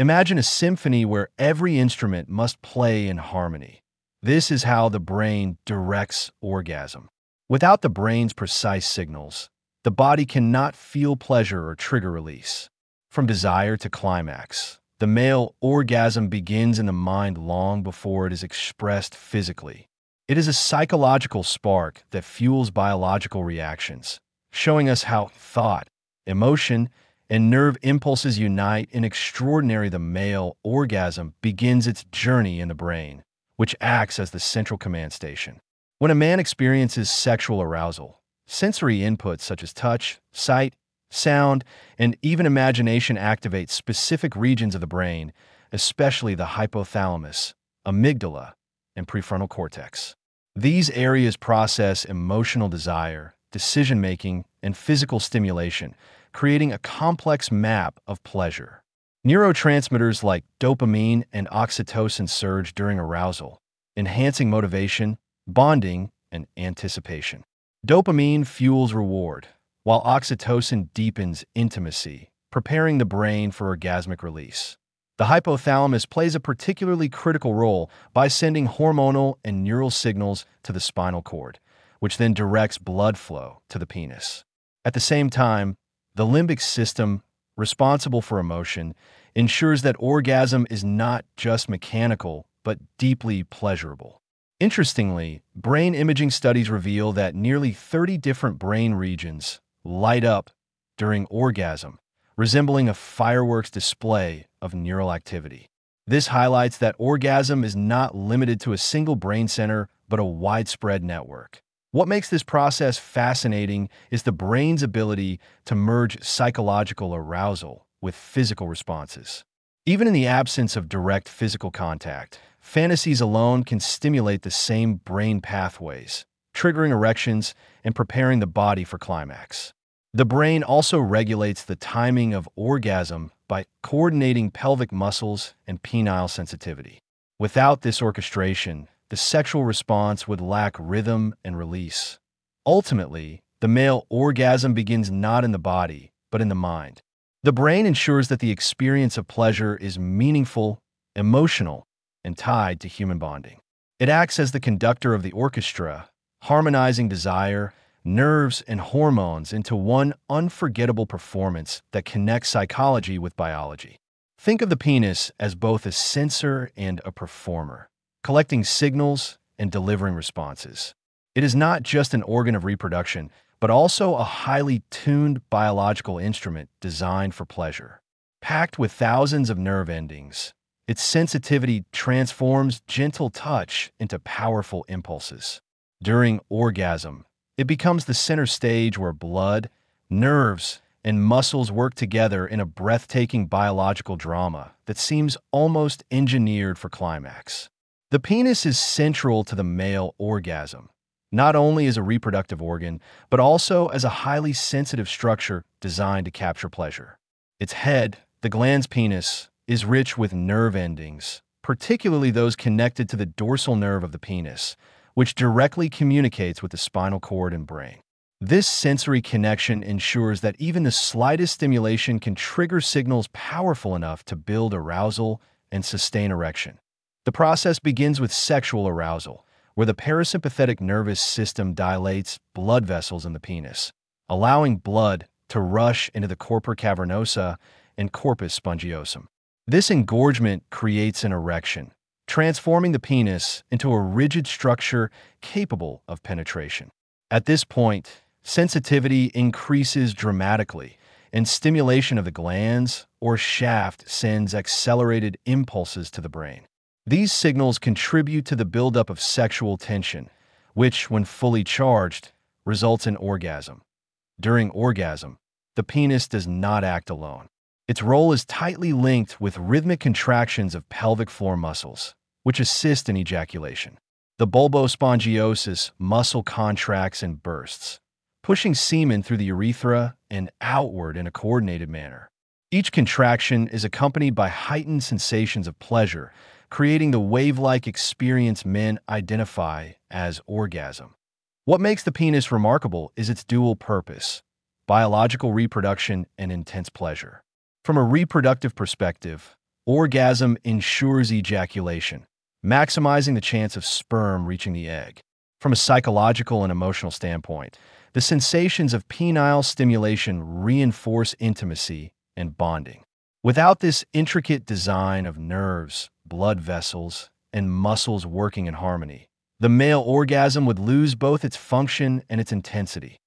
Imagine a symphony where every instrument must play in harmony. This is how the brain directs orgasm. Without the brain's precise signals, the body cannot feel pleasure or trigger release. From desire to climax, the male orgasm begins in the mind long before it is expressed physically. It is a psychological spark that fuels biological reactions, showing us how thought, emotion, and nerve impulses unite in extraordinary the male orgasm begins its journey in the brain, which acts as the central command station. When a man experiences sexual arousal, sensory inputs such as touch, sight, sound, and even imagination activate specific regions of the brain, especially the hypothalamus, amygdala, and prefrontal cortex. These areas process emotional desire, decision making, and physical stimulation, creating a complex map of pleasure. Neurotransmitters like dopamine and oxytocin surge during arousal, enhancing motivation, bonding, and anticipation. Dopamine fuels reward, while oxytocin deepens intimacy, preparing the brain for orgasmic release. The hypothalamus plays a particularly critical role by sending hormonal and neural signals to the spinal cord, which then directs blood flow to the penis. At the same time, the limbic system, responsible for emotion, ensures that orgasm is not just mechanical, but deeply pleasurable. Interestingly, brain imaging studies reveal that nearly 30 different brain regions light up during orgasm, resembling a fireworks display of neural activity. This highlights that orgasm is not limited to a single brain center, but a widespread network. What makes this process fascinating is the brain's ability to merge psychological arousal with physical responses. Even in the absence of direct physical contact, fantasies alone can stimulate the same brain pathways, triggering erections and preparing the body for climax. The brain also regulates the timing of orgasm by coordinating pelvic muscles and penile sensitivity. Without this orchestration, the sexual response would lack rhythm and release. Ultimately, the male orgasm begins not in the body, but in the mind. The brain ensures that the experience of pleasure is meaningful, emotional, and tied to human bonding. It acts as the conductor of the orchestra, harmonizing desire nerves, and hormones into one unforgettable performance that connects psychology with biology. Think of the penis as both a sensor and a performer, collecting signals and delivering responses. It is not just an organ of reproduction, but also a highly tuned biological instrument designed for pleasure. Packed with thousands of nerve endings, its sensitivity transforms gentle touch into powerful impulses. During orgasm, it becomes the center stage where blood, nerves, and muscles work together in a breathtaking biological drama that seems almost engineered for climax. The penis is central to the male orgasm, not only as a reproductive organ, but also as a highly sensitive structure designed to capture pleasure. Its head, the glans penis, is rich with nerve endings, particularly those connected to the dorsal nerve of the penis, which directly communicates with the spinal cord and brain. This sensory connection ensures that even the slightest stimulation can trigger signals powerful enough to build arousal and sustain erection. The process begins with sexual arousal, where the parasympathetic nervous system dilates blood vessels in the penis, allowing blood to rush into the corpora cavernosa and corpus spongiosum. This engorgement creates an erection, transforming the penis into a rigid structure capable of penetration. At this point, sensitivity increases dramatically, and stimulation of the glans or shaft sends accelerated impulses to the brain. These signals contribute to the buildup of sexual tension, which, when fully charged, results in orgasm. During orgasm, the penis does not act alone. Its role is tightly linked with rhythmic contractions of pelvic floor muscles, which assist in ejaculation. The bulbospongiosus muscle contracts and bursts, pushing semen through the urethra and outward in a coordinated manner. Each contraction is accompanied by heightened sensations of pleasure, creating the wave-like experience men identify as orgasm. What makes the penis remarkable is its dual purpose, biological reproduction and intense pleasure. From a reproductive perspective, orgasm ensures ejaculation, maximizing the chance of sperm reaching the egg. From a psychological and emotional standpoint, the sensations of penile stimulation reinforce intimacy and bonding. Without this intricate design of nerves, blood vessels, and muscles working in harmony, the male orgasm would lose both its function and its intensity.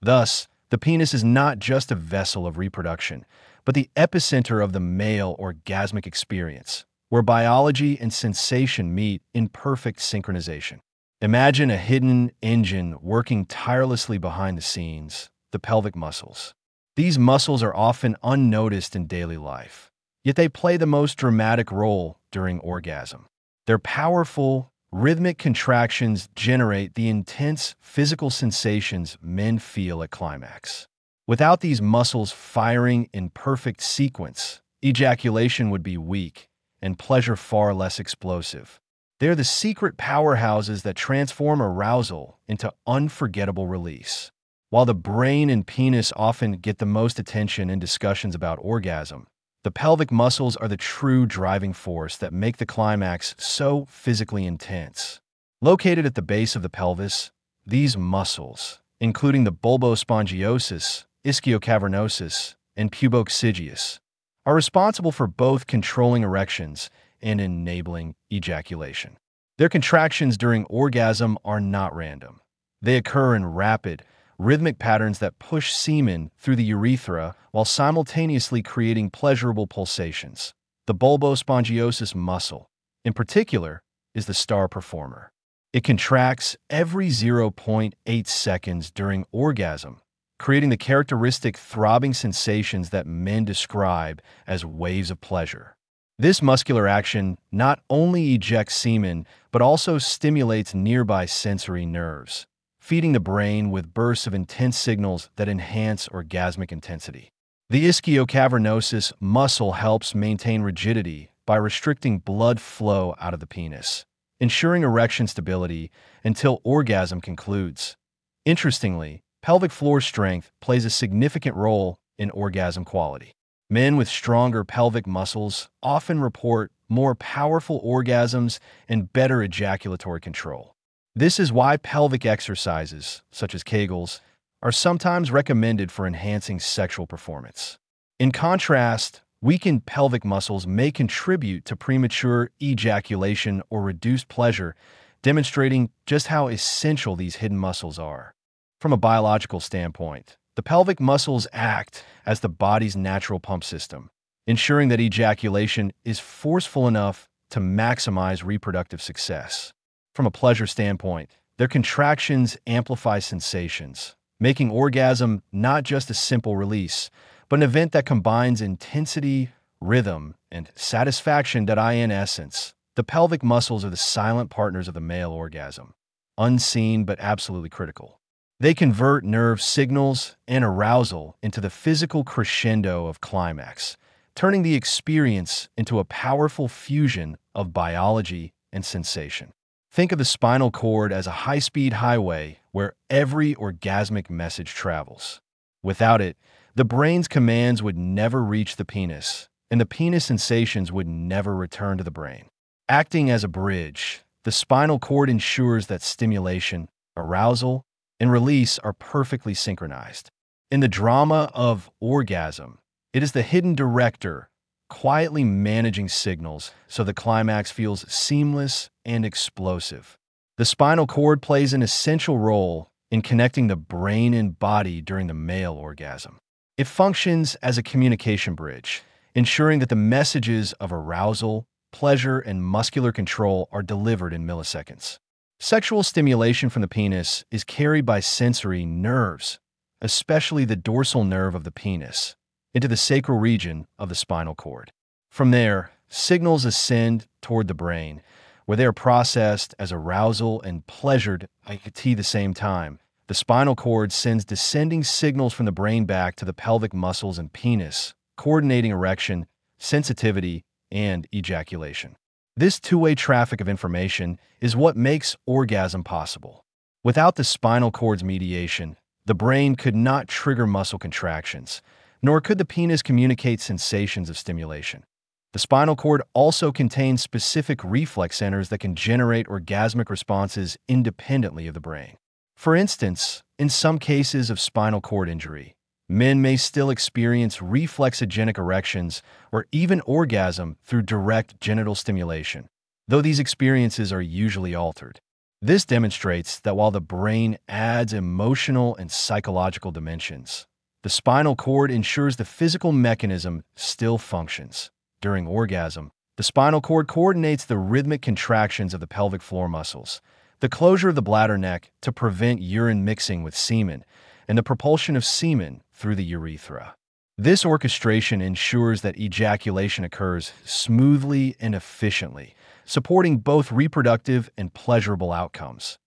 Thus, the penis is not just a vessel of reproduction, but the epicenter of the male orgasmic experience, where biology and sensation meet in perfect synchronization. Imagine a hidden engine working tirelessly behind the scenes, the pelvic muscles. These muscles are often unnoticed in daily life, yet they play the most dramatic role during orgasm. Their powerful, Rhythmic contractions generate the intense physical sensations men feel at climax. Without these muscles firing in perfect sequence, ejaculation would be weak and pleasure far less explosive. They're the secret powerhouses that transform arousal into unforgettable release. While the brain and penis often get the most attention in discussions about orgasm, the pelvic muscles are the true driving force that make the climax so physically intense. Located at the base of the pelvis, these muscles, including the bulbospongiosus, ischiocavernosus, and pubococcygeus, are responsible for both controlling erections and enabling ejaculation. Their contractions during orgasm are not random. They occur in rapid, rhythmic patterns that push semen through the urethra while simultaneously creating pleasurable pulsations. The bulbospongiosus muscle, in particular, is the star performer. It contracts every 0.8 seconds during orgasm, creating the characteristic throbbing sensations that men describe as waves of pleasure. This muscular action not only ejects semen, but also stimulates nearby sensory nerves feeding the brain with bursts of intense signals that enhance orgasmic intensity. The ischiocavernosus muscle helps maintain rigidity by restricting blood flow out of the penis, ensuring erection stability until orgasm concludes. Interestingly, pelvic floor strength plays a significant role in orgasm quality. Men with stronger pelvic muscles often report more powerful orgasms and better ejaculatory control. This is why pelvic exercises, such as Kegels, are sometimes recommended for enhancing sexual performance. In contrast, weakened pelvic muscles may contribute to premature ejaculation or reduced pleasure, demonstrating just how essential these hidden muscles are. From a biological standpoint, the pelvic muscles act as the body's natural pump system, ensuring that ejaculation is forceful enough to maximize reproductive success. From a pleasure standpoint, their contractions amplify sensations, making orgasm not just a simple release, but an event that combines intensity, rhythm, and satisfaction that I in essence. The pelvic muscles are the silent partners of the male orgasm, unseen but absolutely critical. They convert nerve signals and arousal into the physical crescendo of climax, turning the experience into a powerful fusion of biology and sensation. Think of the spinal cord as a high speed highway where every orgasmic message travels. Without it, the brain's commands would never reach the penis, and the penis sensations would never return to the brain. Acting as a bridge, the spinal cord ensures that stimulation, arousal, and release are perfectly synchronized. In the drama of orgasm, it is the hidden director quietly managing signals so the climax feels seamless and explosive. The spinal cord plays an essential role in connecting the brain and body during the male orgasm. It functions as a communication bridge, ensuring that the messages of arousal, pleasure, and muscular control are delivered in milliseconds. Sexual stimulation from the penis is carried by sensory nerves, especially the dorsal nerve of the penis, into the sacral region of the spinal cord. From there, signals ascend toward the brain, where they are processed as arousal and pleasured at the same time. The spinal cord sends descending signals from the brain back to the pelvic muscles and penis, coordinating erection, sensitivity, and ejaculation. This two-way traffic of information is what makes orgasm possible. Without the spinal cord's mediation, the brain could not trigger muscle contractions, nor could the penis communicate sensations of stimulation. The spinal cord also contains specific reflex centers that can generate orgasmic responses independently of the brain. For instance, in some cases of spinal cord injury, men may still experience reflexogenic erections or even orgasm through direct genital stimulation, though these experiences are usually altered. This demonstrates that while the brain adds emotional and psychological dimensions, the spinal cord ensures the physical mechanism still functions. During orgasm, the spinal cord coordinates the rhythmic contractions of the pelvic floor muscles, the closure of the bladder neck to prevent urine mixing with semen, and the propulsion of semen through the urethra. This orchestration ensures that ejaculation occurs smoothly and efficiently, supporting both reproductive and pleasurable outcomes.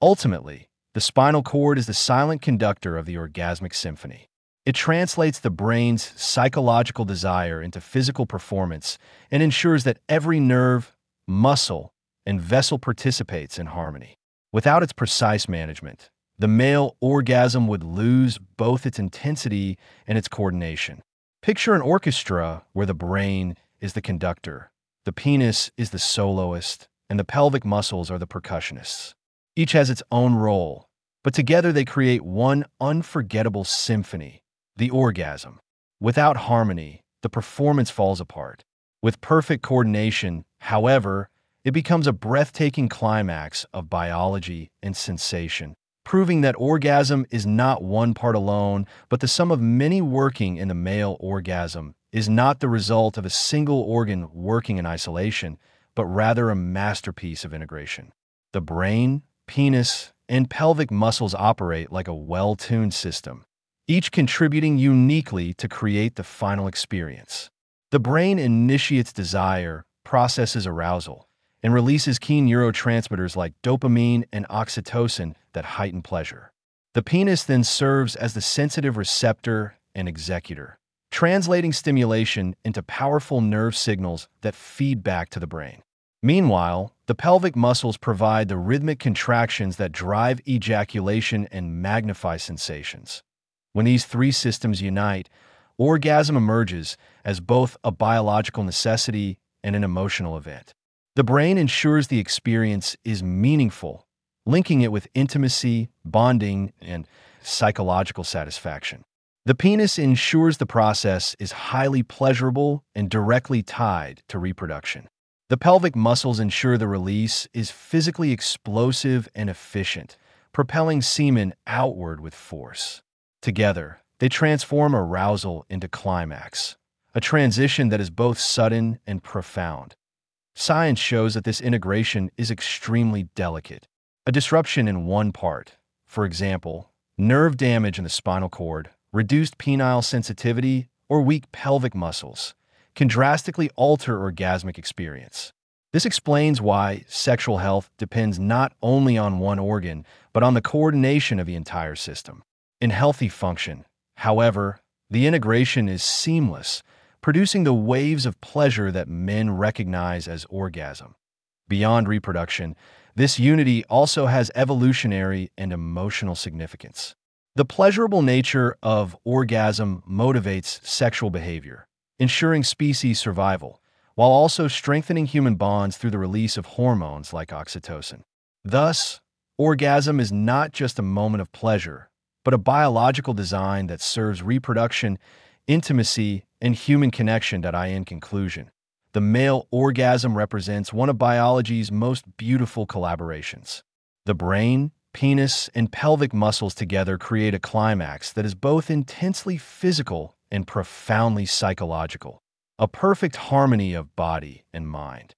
Ultimately, the spinal cord is the silent conductor of the orgasmic symphony. It translates the brain's psychological desire into physical performance and ensures that every nerve, muscle, and vessel participates in harmony. Without its precise management, the male orgasm would lose both its intensity and its coordination. Picture an orchestra where the brain is the conductor, the penis is the soloist, and the pelvic muscles are the percussionists. Each has its own role, but together they create one unforgettable symphony the orgasm. Without harmony, the performance falls apart. With perfect coordination, however, it becomes a breathtaking climax of biology and sensation, proving that orgasm is not one part alone, but the sum of many working in the male orgasm is not the result of a single organ working in isolation, but rather a masterpiece of integration. The brain, penis, and pelvic muscles operate like a well-tuned system, each contributing uniquely to create the final experience. The brain initiates desire, processes arousal, and releases key neurotransmitters like dopamine and oxytocin that heighten pleasure. The penis then serves as the sensitive receptor and executor, translating stimulation into powerful nerve signals that feed back to the brain. Meanwhile, the pelvic muscles provide the rhythmic contractions that drive ejaculation and magnify sensations. When these three systems unite, orgasm emerges as both a biological necessity and an emotional event. The brain ensures the experience is meaningful, linking it with intimacy, bonding, and psychological satisfaction. The penis ensures the process is highly pleasurable and directly tied to reproduction. The pelvic muscles ensure the release is physically explosive and efficient, propelling semen outward with force. Together, they transform arousal into climax, a transition that is both sudden and profound. Science shows that this integration is extremely delicate. A disruption in one part, for example, nerve damage in the spinal cord, reduced penile sensitivity, or weak pelvic muscles, can drastically alter orgasmic experience. This explains why sexual health depends not only on one organ, but on the coordination of the entire system in healthy function. However, the integration is seamless, producing the waves of pleasure that men recognize as orgasm. Beyond reproduction, this unity also has evolutionary and emotional significance. The pleasurable nature of orgasm motivates sexual behavior, ensuring species survival, while also strengthening human bonds through the release of hormones like oxytocin. Thus, orgasm is not just a moment of pleasure, but a biological design that serves reproduction, intimacy, and human connection. I in conclusion, the male orgasm represents one of biology's most beautiful collaborations. The brain, penis, and pelvic muscles together create a climax that is both intensely physical and profoundly psychological, a perfect harmony of body and mind.